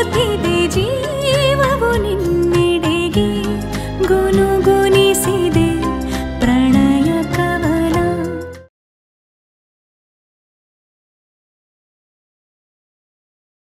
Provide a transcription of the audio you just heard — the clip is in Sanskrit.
ी ಜೀವವು ನಿನ್ನೆಡೆಗೆ. ಗುನುಗು